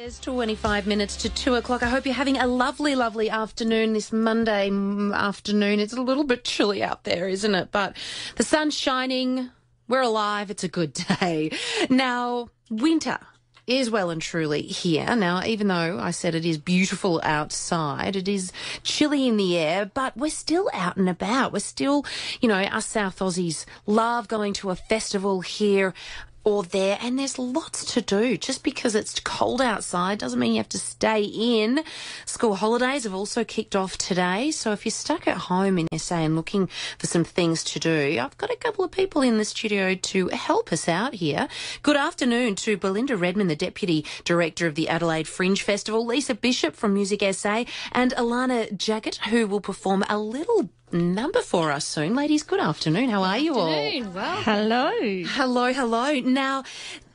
It's 25 minutes to 2 o'clock. I hope you're having a lovely, lovely afternoon this Monday afternoon. It's a little bit chilly out there, isn't it? But the sun's shining. We're alive. It's a good day. Now, winter is well and truly here. Now, even though I said it is beautiful outside, it is chilly in the air, but we're still out and about. We're still, you know, us South Aussies love going to a festival here or there, and there's lots to do. Just because it's cold outside doesn't mean you have to stay in. School holidays have also kicked off today, so if you're stuck at home in SA and looking for some things to do, I've got a couple of people in the studio to help us out here. Good afternoon to Belinda Redman, the Deputy Director of the Adelaide Fringe Festival, Lisa Bishop from Music SA, and Alana Jagt, who will perform a little number for us soon. Ladies, good afternoon. How are you all? Afternoon. Well, Hello. Hello, hello. Now,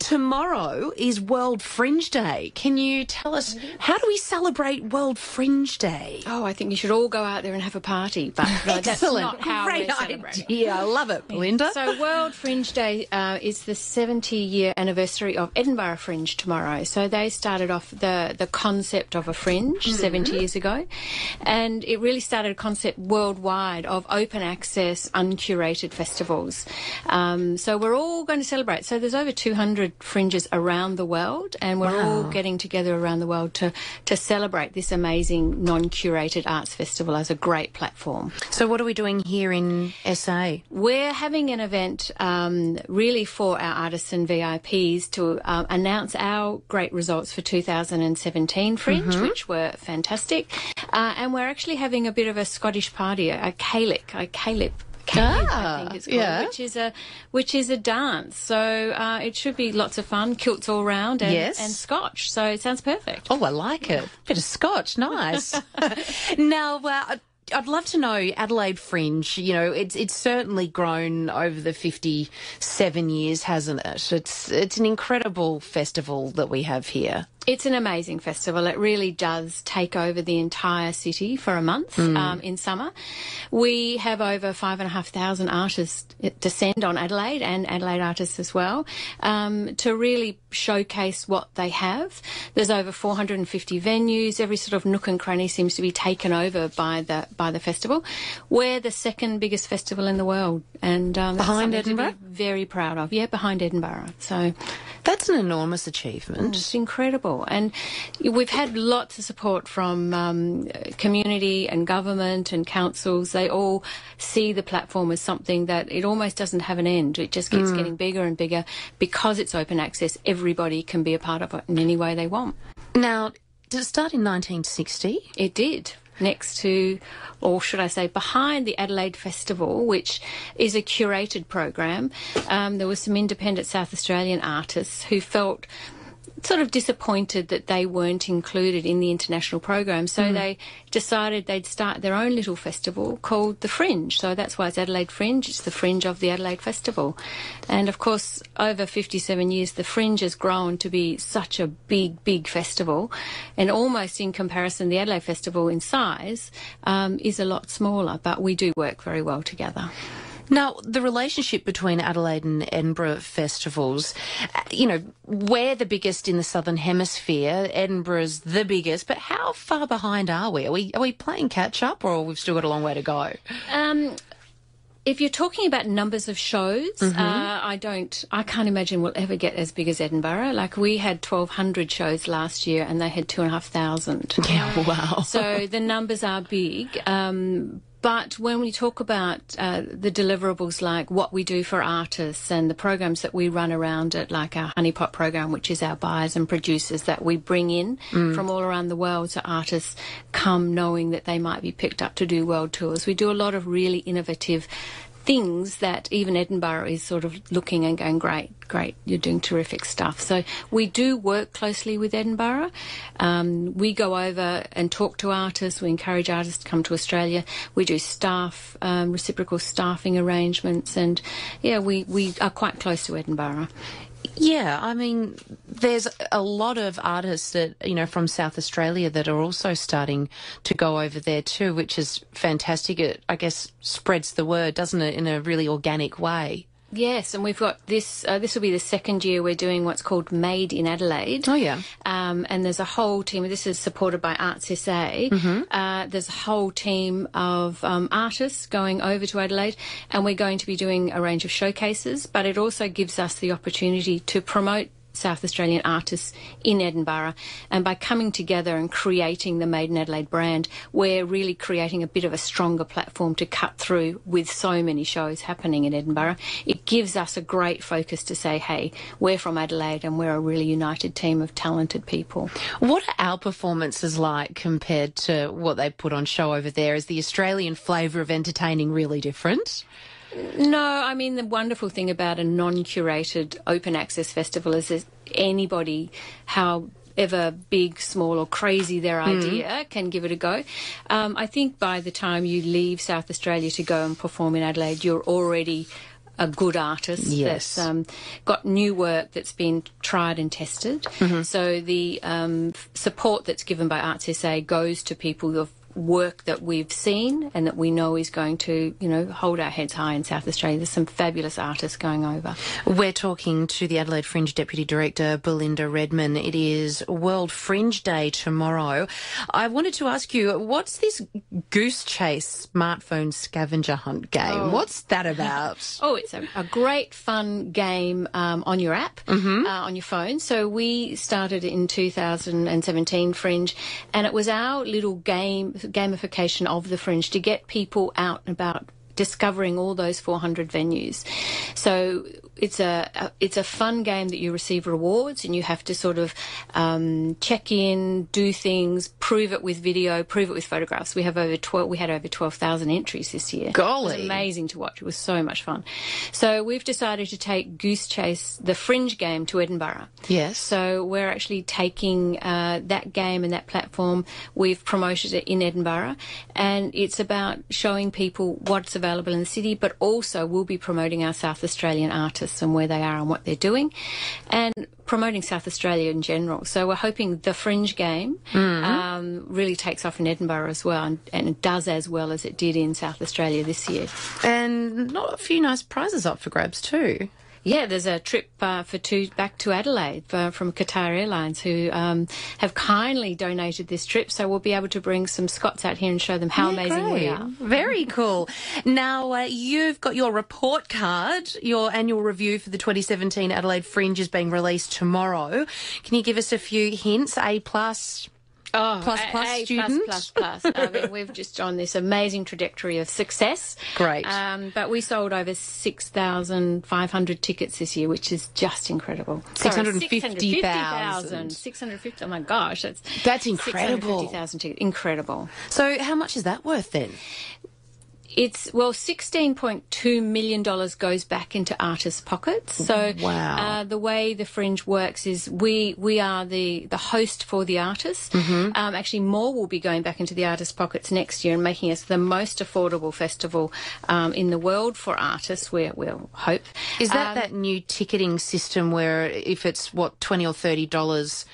tomorrow is World Fringe Day. Can you tell us how do we celebrate World Fringe Day? oh, I think you should all go out there and have a party, but no, that's not how Great we're celebrating. idea. I love it, Belinda. So, World Fringe Day uh, is the 70 year anniversary of Edinburgh Fringe tomorrow. So, they started off the, the concept of a fringe 70 years ago, and it really started a concept worldwide of open access, uncurated festivals. Um, so, we're all going to celebrate. So, there's over 200 fringes around the world, and we're all getting together around the world to, to celebrate this amazing non curated arts festival as a great platform. so, what are we doing here in SA? We're having an event um, really for our artists and VIPs to um, announce our great results for 2017 Fringe, which were fantastic. Uh, and we're actually having a bit of a Scottish party, a, Caelic, a Calip. Ah, I think it's called, yeah. which is a which is a dance. So uh, it should be lots of fun, kilts all round, and, Yes. and scotch. So it sounds perfect. Oh, I like it. Bit of scotch, nice. now, uh, I'd- I'd love to know Adelaide Fringe. You know, it's it's certainly grown over the fifty-seven years, hasn't it? It's it's an incredible festival that we have here. It's an amazing festival. It really does take over the entire city for a month um, in summer. We have over five and a half thousand artists descend on Adelaide and Adelaide artists as well um, to really showcase what they have. There's over 450 venues. Every sort of nook and cranny seems to be taken over by the by the festival. We're the second biggest festival in the world, and um, Behind Edinburgh? very proud of. Yeah, behind Edinburgh. So. That's an enormous achievement. It's incredible. And we've had lots of support from um, community and government and councils. They all see the platform as something that it almost doesn't have an end. It just keeps getting bigger and bigger because it's open access. Everybody can be a part of it in any way they want. Now, did it start in 1960? It did. Next to, or should I say, behind the Adelaide Festival, which is a curated program, um, there were some independent South Australian artists who felt sort of disappointed that they weren't included in the international program. So they decided they'd start their own little festival called the Fringe. So that's why it's Adelaide Fringe. It's the Fringe of the Adelaide Festival. And of course, over 57 years, the Fringe has grown to be such a big, big festival. And almost in comparison, the Adelaide Festival in size um, is a lot smaller, but we do work very well together. Now, the relationship between Adelaide and Edinburgh festivals, uh, you know, we're the biggest in the Southern Hemisphere. Edinburgh's the biggest, but how far behind are we? Are we are we playing catch up, or we've still got a long way to go? Um, if you're talking about numbers of shows, uh, I don't, I can't imagine we'll ever get as big as Edinburgh. Like we had 1,200 shows last year, and they had two and a half thousand. Yeah, wow. So the numbers are big. Um, but when we talk about uh, the deliverables like what we do for artists and the programs that we run around it, like our Honeypot program, which is our buyers and producers that we bring in from all around the world, so artists come knowing that they might be picked up to do world tours. We do a lot of really innovative things that even Edinburgh is sort of looking and going, great, great, you're doing terrific stuff. So we do work closely with Edinburgh. Um, we go over and talk to artists. We encourage artists to come to Australia. We do staff, um, reciprocal staffing arrangements, and yeah, we, we are quite close to Edinburgh. Yeah, I mean, there's a lot of artists that, you know, from South Australia that are also starting to go over there too, which is fantastic. It, I guess, spreads the word, doesn't it, in a really organic way. Yes, and we've got this. Uh, this will be the second year we're doing what's called Made in Adelaide. Oh, yeah. Um, and there's a whole team. This is supported by Arts SA. Uh, there's a whole team of um, artists going over to Adelaide, and we're going to be doing a range of showcases. But it also gives us the opportunity to promote South Australian artists in Edinburgh. And by coming together and creating the Made in Adelaide brand, we're really creating a bit of a stronger platform to cut through with so many shows happening in Edinburgh. It gives us a great focus to say, hey, we're from Adelaide and we're a really united team of talented people. What are our performances like compared to what they put on show over there? Is the Australian flavour of entertaining really different? No, I mean, the wonderful thing about a non curated open access festival is that anybody, however big, small, or crazy their idea, can give it a go. Um, I think by the time you leave South Australia to go and perform in Adelaide, you're already a good artist Yes. that's um, got new work that's been tried and tested. So the um, support that's given by Arts SA goes to people of work that we've seen and that we know is going to, you know, hold our heads high in South Australia. There's some fabulous artists going over. We're talking to the Adelaide Fringe Deputy Director, Belinda Redman. It is World Fringe Day tomorrow. I wanted to ask you, what's this goose chase smartphone scavenger hunt game? What's that about? Oh, it's a, a great fun game um, on your app, uh, on your phone. So we started in 2017 Fringe, and it was our little game gamification of the Fringe to get people out and about discovering all those 400 venues. So it's a, a it's a fun game that you receive rewards and you have to sort of um, check in, do things, prove it with video, prove it with photographs. We have over 12 we had over 12,000 entries this year. It was Golly. amazing to watch. It was so much fun. So we've decided to take Goose Chase, the Fringe game, to Edinburgh. Yes. So we're actually taking uh, that game and that platform. We've promoted it in Edinburgh, and it's about showing people what's available in the city, but also we'll be promoting our South Australian artists and where they are and what they're doing, and promoting South Australia in general. So we're hoping the Fringe game um, really takes off in Edinburgh as well, and, and it does as well as it did in South Australia this year. And not a few nice prizes up for grabs too. Yeah, there's a trip uh, for two back to Adelaide uh, from Qatar Airlines who um, have kindly donated this trip, so we'll be able to bring some Scots out here and show them how amazing we are. Very cool. Now, uh, you've got your report card. Your annual review for the 2017 Adelaide Fringe is being released tomorrow. Can you give us a few hints? A plus. Oh, Plus, A- plus A student. plus plus plus. I mean, we've just on this amazing trajectory of success. Great. Um, but we sold over six thousand five hundred tickets this year, which is just incredible. Sorry, 650,000. 650. Oh my gosh, that's That's incredible. 650,000 tickets. Incredible. So, how much is that worth then? It's well, sixteen point two million dollars goes back into artists' pockets. So, Wow. uh, the way the Fringe works is we we are the the host for the artists. Mm-hmm. Um, actually, more will be going back into the artists' pockets next year and making us the most affordable festival um, in the world for artists. We we'll hope. Is that Um, that new ticketing system where if it's what twenty or thirty dollars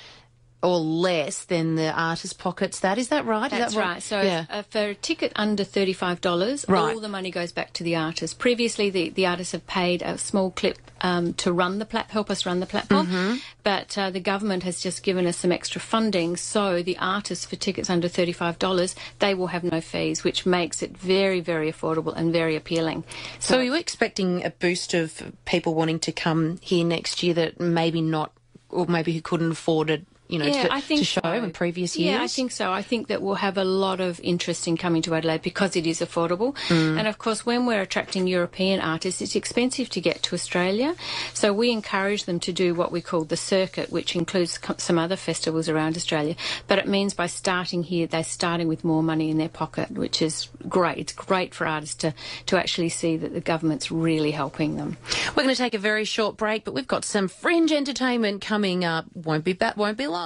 or less, than the artist pockets that? Is that right? That's that what- right. So yeah. uh, for a ticket under thirty-five dollars, Right. all the money goes back to the artist. Previously, the, the artists have paid a small clip um, to run the plat- help us run the platform, Mm-hmm. but uh, the government has just given us some extra funding. So the artists for tickets under thirty-five dollars, they will have no fees, which makes it very, very affordable and very appealing. So, are you expecting a boost of people wanting to come here next year that maybe not, or maybe who couldn't afford it, you know, Yeah, to, I think to show so. in previous years? Yeah, I think so. I think that we'll have a lot of interest in coming to Adelaide because it is affordable. Mm. And of course, when we're attracting European artists, it's expensive to get to Australia. So we encourage them to do what we call the circuit, which includes some other festivals around Australia. But it means by starting here, they're starting with more money in their pocket, which is great. It's great for artists to, to actually see that the government's really helping them. We're going to take a very short break, but we've got some fringe entertainment coming up. Won't be ba- won't be long.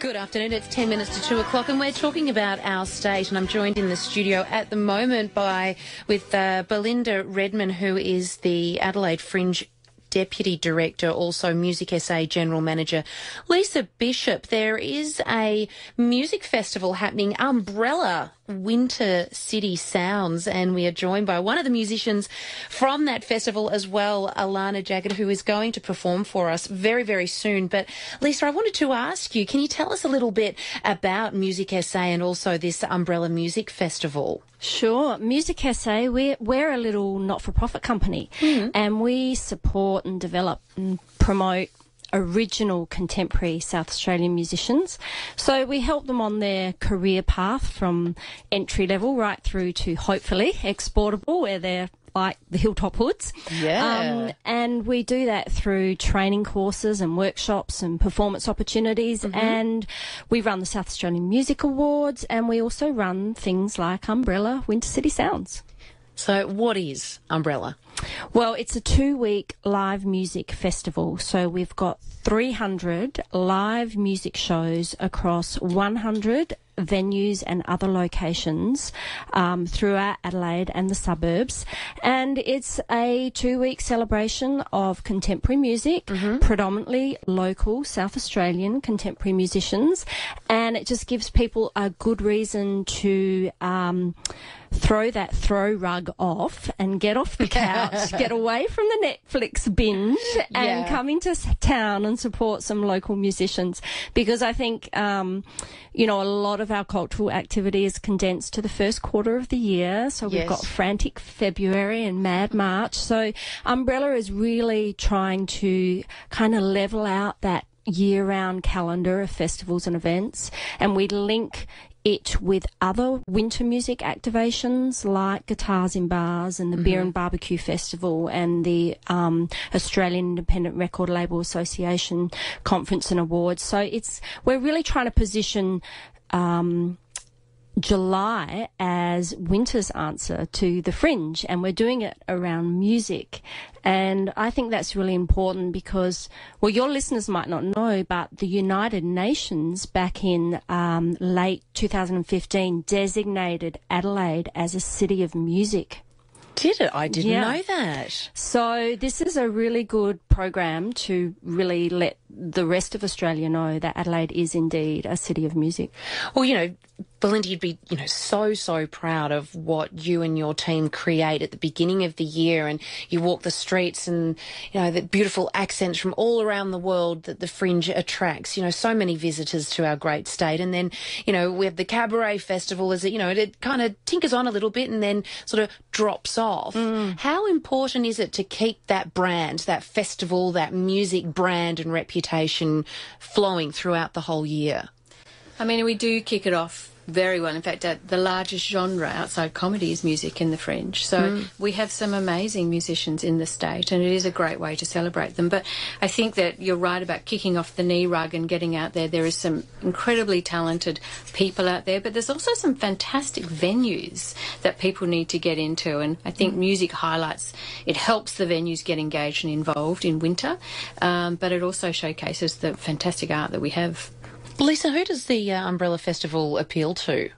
Good afternoon. It's 10 minutes to 2 o'clock, and we're talking about our state. And I'm joined in the studio at the moment by with uh, Belinda Redman, who is the Adelaide Fringe Deputy Director, also Music SA General Manager. Lisa Bishop, there is a music festival happening, Umbrella Winter City Sounds, and we are joined by one of the musicians from that festival as well, Alana Jagt, who is going to perform for us very, very soon. But Lisa, I wanted to ask you, can you tell us a little bit about Music SA and also this Umbrella Music Festival? Sure. Music SA, we're, we're a little not for profit company Mm-hmm. and we support and develop and promote original contemporary South Australian musicians. So we help them on their career path from entry level right through to hopefully exportable where they're like the Hilltop Hoods. Yeah. Um, and we do that through training courses and workshops and performance opportunities. And we run the South Australian Music Awards and we also run things like Umbrella Winter City Sounds. So, what is Umbrella? Well, it's a two week live music festival. So we've got 300 live music shows across 100 venues and other locations um, throughout Adelaide and the suburbs. And it's a two week celebration of contemporary music, predominantly local South Australian contemporary musicians. And it just gives people a good reason to. Um, throw that throw rug off and get off the couch, get away from the Netflix binge and Yeah. come into town and support some local musicians. Because I think, um, you know, a lot of our cultural activity is condensed to the first quarter of the year. So we've got frantic February and mad March. So Umbrella is really trying to kind of level out that year round calendar of festivals and events. And we link it with other winter music activations like Guitars in Bars and the Beer and Barbecue Festival and the um, Australian Independent Record Label Association Conference and Awards. So it's we're really trying to position um, July as winter's answer to the fringe, and we're doing it around music. And I think that's really important because, well, your listeners might not know, but the United Nations back in um, late 2015 designated Adelaide as a city of music. Did it? I didn't Yeah. know that. So this is a really good program to really let the rest of Australia know that Adelaide is indeed a city of music. Well, you know, Belinda, you'd be, you know, so, so proud of what you and your team create at the beginning of the year. And you walk the streets and, you know, the beautiful accents from all around the world that the Fringe attracts, you know, so many visitors to our great state. And then, you know, we have the Cabaret Festival as it, you know, it, it kind of tinkers on a little bit and then sort of drops off. Mm. How important is it to keep that brand, that festival, that music brand and reputation flowing throughout the whole year? I mean, we do kick it off very well. In fact, uh, the largest genre outside comedy is music in the Fringe. So we have some amazing musicians in the state, and it is a great way to celebrate them. But I think that you're right about kicking off the knee rug and getting out there. There is some incredibly talented people out there, but there's also some fantastic venues that people need to get into. And I think music highlights, it helps the venues get engaged and involved in winter, um, but it also showcases the fantastic art that we have. Lisa, who does the uh, Umbrella Festival appeal to?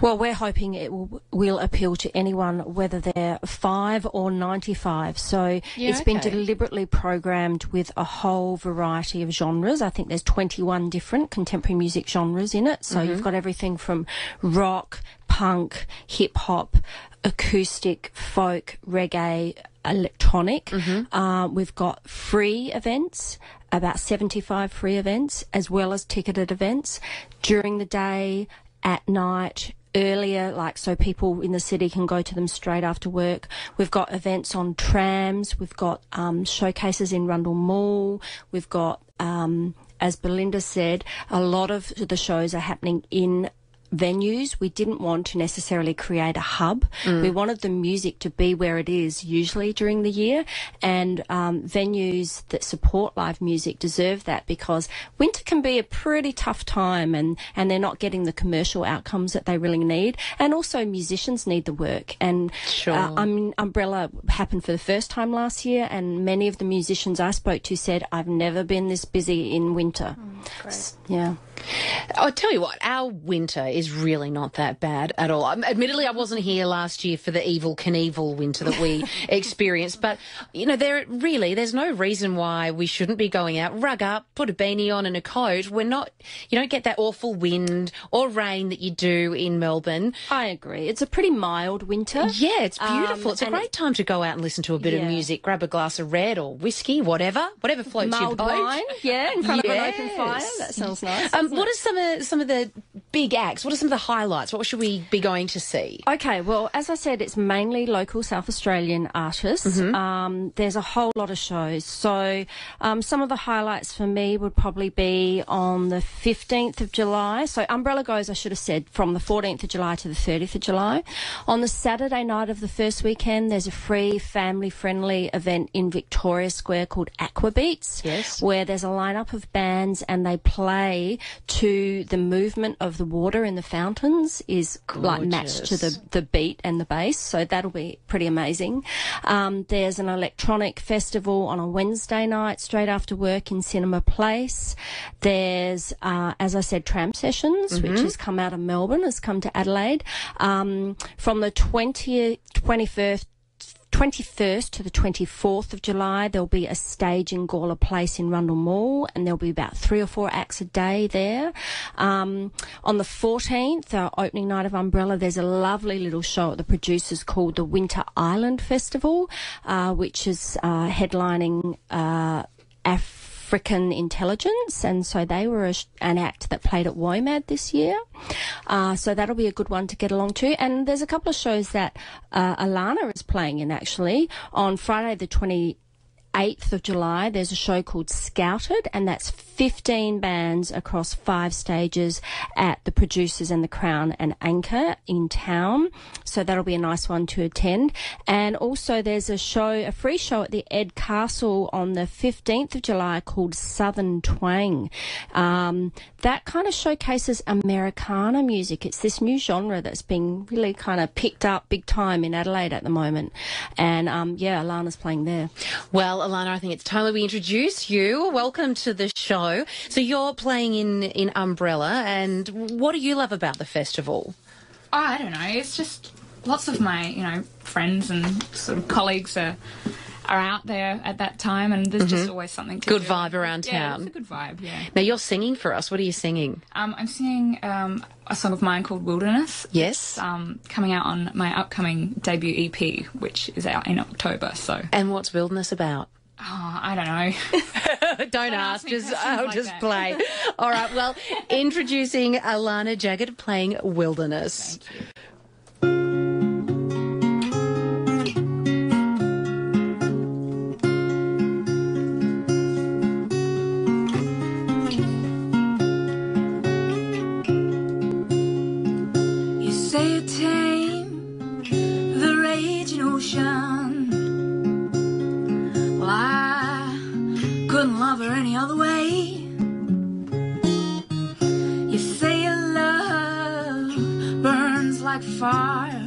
Well, we're hoping it will, will appeal to anyone, whether they're five or 95. So Yeah, it's been deliberately programmed with a whole variety of genres. I think there's 21 different contemporary music genres in it. So Mm-hmm. you've got everything from rock, punk, hip hop, acoustic, folk, reggae, electronic. Mm-hmm. Uh, we've got free events, about 75 free events, as well as ticketed events during the day, at night, earlier, like so people in the city can go to them straight after work. We've got events on trams. We've got um, showcases in Rundle Mall. We've got, um, as Belinda said, a lot of the shows are happening in venues. We didn't want to necessarily create a hub. We wanted the music to be where it is usually during the year. And um, venues that support live music deserve that because winter can be a pretty tough time and, and they're not getting the commercial outcomes that they really need. And also musicians need the work. And Sure. uh, I mean, Umbrella happened for the first time last year and many of the musicians I spoke to said, I've never been this busy in winter. S- Yeah. I'll tell you what, our winter is really not that bad at all. Um, admittedly, I wasn't here last year for the Evel Knievel winter that we experienced, but you know, there really there's no reason why we shouldn't be going out, rug up, put a beanie on and a coat. We're not, you don't get that awful wind or rain that you do in Melbourne. I agree. It's a pretty mild winter. Yeah, it's beautiful. Um, it's a great time to go out and listen to a bit of music, grab a glass of red or whiskey, whatever, whatever floats your boat. wine, yeah, in front of an open Yes. fire. That sounds nice. Um, what are some some of the big acts? What are some of the highlights? What should we be going to see? Okay, well, as I said, it's mainly local South Australian artists. Um, there's a whole lot of shows. So, um, some of the highlights for me would probably be on the 15th of July. So, Umbrella goes, I should have said, from the 14th of July to the 30th of July. On the Saturday night of the first weekend, there's a free family friendly event in Victoria Square called Aquabeats. Yes. Where there's a lineup of bands and they play to the movement of the water in the fountains is like matched to the, the beat and the bass. So that'll be pretty amazing. Um, there's an electronic festival on a Wednesday night straight after work in Cinema Place. There's, uh, as I said, tram sessions, which has come out of Melbourne, has come to Adelaide. Um, from the 20th, 21st 21st to the 24th of July, there'll be a stage in Gawler Place in Rundle Mall, and there'll be about three or four acts a day there. Um, on the 14th, our opening night of Umbrella, there's a lovely little show at the producers called the Winter Island Festival, uh, which is uh, headlining uh, African Intelligence, and so they were a, an act that played at WOMAD this year. Uh, so that'll be a good one to get along to. And there's a couple of shows that uh, Alana is playing in actually on Friday the 28th of July. There's a show called Scouted, and that's 15 bands across five stages at the Producers and the Crown and Anchor in town. So that'll be a nice one to attend. And also there's a show, a free show at the Ed Castle on the 15th of July called Southern Twang. Um, that kind of showcases Americana music. It's this new genre that's been really kind of picked up big time in Adelaide at the moment. And um, yeah, Alana's playing there. Well, Alana, I think it's time that we introduce you. Welcome to the show. So you're playing in in Umbrella, and what do you love about the festival? Oh, I don't know. It's just lots of my, you know, friends and sort of colleagues are are out there at that time, and there's just always something to Mm-hmm. Good do. vibe around yeah, town. It's a good vibe. Yeah. Now you're singing for us. What are you singing? Um, I'm singing um, a song of mine called Wilderness. Yes. Um, coming out on my upcoming debut EP, which is out in October. So, And what's Wilderness about? Oh, I don't know. Don't ask ask, just I'll like just that. play. All right. Well, introducing Alana Jagt playing Wilderness. You say you tame the raging ocean. Fire.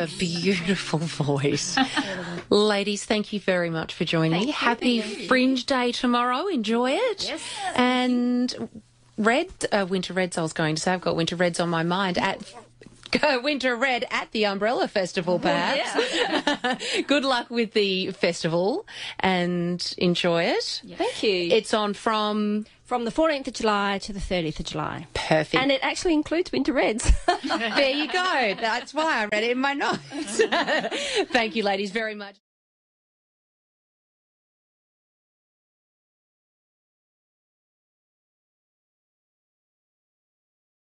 A beautiful voice. Ladies, thank you very much for joining me. Happy Fringe Day tomorrow. Enjoy it. Yes. And Red, uh, Winter Reds, I was going to say, I've got Winter Reds on my mind at Winter Red at the Umbrella Festival, perhaps. Good luck with the festival and enjoy it. Thank you. It's on from From the 14th of July to the 30th of July. perfect. And it actually includes winter reds. there you go. That's why I read it in my notes. Thank you, ladies, very much.